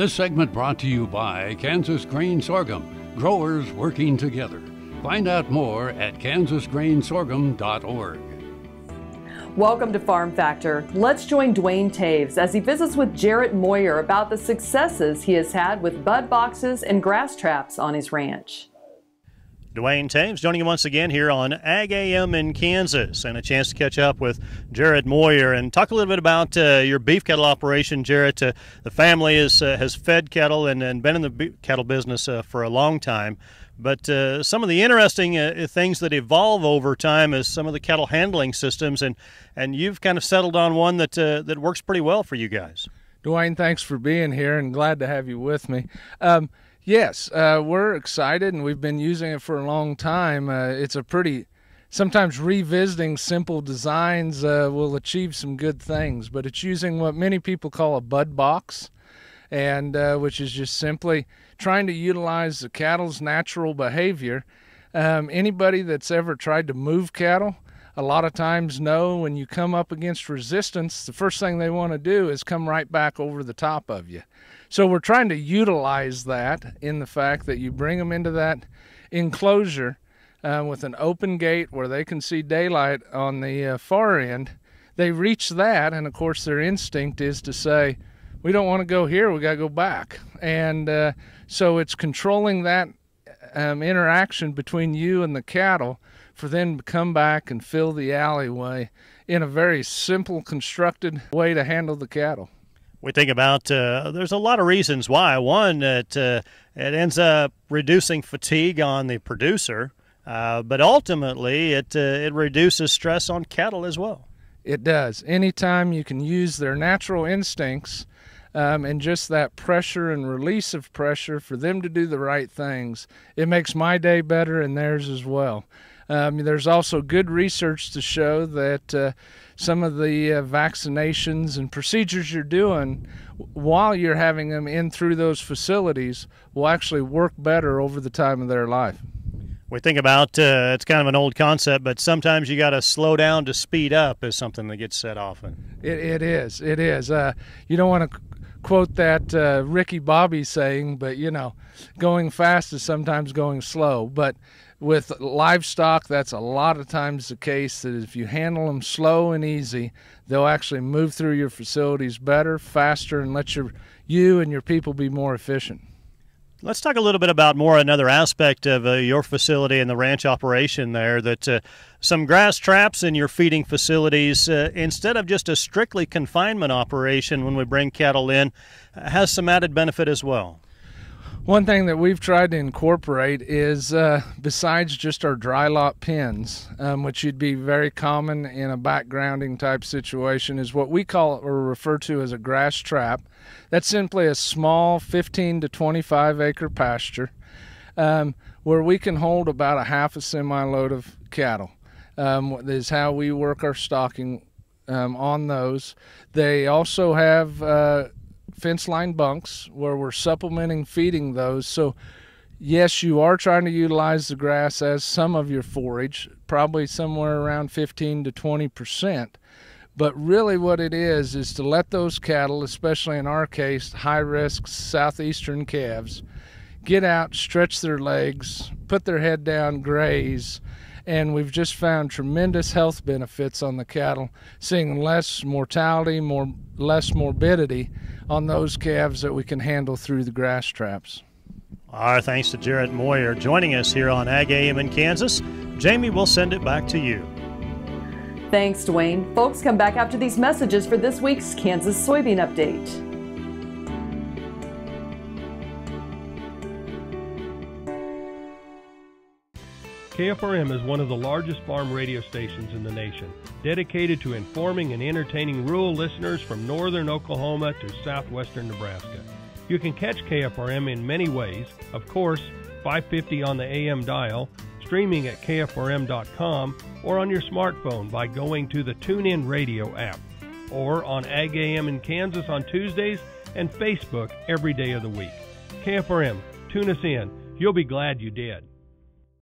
This segment brought to you by Kansas Grain Sorghum, growers working together. Find out more at kansasgrainsorghum.org. Welcome to Farm Factor. Let's join Duane Toews as he visits with Jaret Moyer about the successes he has had with bud boxes and grass traps on his ranch. Duane Toews joining you once again here on Ag AM in Kansas, and a chance to catch up with Jaret Moyer and talk a little bit about uh, your beef cattle operation, Jaret. Uh, the family is, uh, has fed cattle and, and been in the cattle business uh, for a long time. But uh, some of the interesting uh, things that evolve over time is some of the cattle handling systems, and, and you've kind of settled on one that that works pretty well for you guys. Dwayne, thanks for being here, and glad to have you with me. Um, Yes, uh, we're excited and we've been using it for a long time. Uh, it's a pretty, sometimes revisiting simple designs uh, will achieve some good things, but it's using what many people call a bud box, and uh, which is just simply trying to utilize the cattle's natural behavior. Um, anybody that's ever tried to move cattle, a lot of times know when you come up against resistance, the first thing they want to do is come right back over the top of you. So we're trying to utilize that in the fact that you bring them into that enclosure uh, with an open gate where they can see daylight on the uh, far end. They reach that, and of course, their instinct is to say, We don't want to go here, we got to go back. And uh, so it's controlling that um, interaction between you and the cattle for them to come back and fill the alleyway in a very simple, constructed way to handle the cattle we think about uh, there's a lot of reasons why. One, it, uh, it ends up reducing fatigue on the producer, uh, but ultimately it, uh, it reduces stress on cattle as well. It does. Anytime you can use their natural instincts um, and just that pressure and release of pressure for them to do the right things, it makes my day better and theirs as well. Um, there's also good research to show that uh, some of the uh, vaccinations and procedures you're doing while you're having them in through those facilities will actually work better over the time of their life. We think about uh, it's kind of an old concept, but sometimes you got to slow down to speed up is something that gets said often. It, it is. It is. Uh, you don't want to quote that uh, Ricky Bobby saying, but you know, going fast is sometimes going slow. But with livestock, that's a lot of times the case that if you handle them slow and easy, they'll actually move through your facilities better, faster, and let your you and your people be more efficient. Let's talk a little bit about more another aspect of uh, your facility and the ranch operation there. That uh, some grass traps in your feeding facilities, uh, instead of just a strictly confinement operation when we bring cattle in, has some added benefit as well. One thing that we've tried to incorporate is, uh, besides just our dry lot pins, um, which would be very common in a backgrounding type situation, is what we call or refer to as a grass trap. That's simply a small 15 to 25 acre pasture um, where we can hold about a half a semi load of cattle. Um, is how we work our stocking um, on those. They also have uh, fence line bunks where we're supplementing feeding those. So, yes, you are trying to utilize the grass as some of your forage, probably somewhere around 15 to 20 percent. But really, what it is is to let those cattle, especially in our case, high risk southeastern calves, get out, stretch their legs, put their head down, graze, and we've just found tremendous health benefits on the cattle, seeing less mortality, more less morbidity on those calves that we can handle through the grass traps. Our thanks to Jaret Moyer joining us here on Ag AM in Kansas. Jamie, we'll send it back to you. Thanks, Duane. Folks, come back after these messages for this week's Kansas Soybean Update. KFRM is one of the largest farm radio stations in the nation, dedicated to informing and entertaining rural listeners from northern Oklahoma to southwestern Nebraska. You can catch KFRM in many ways. Of course, 550 on the AM dial, streaming at kfrm.com, or on your smartphone by going to the TuneIn Radio app, or on Ag AM in Kansas on Tuesdays and Facebook every day of the week. KFRM, tune us in. You'll be glad you did.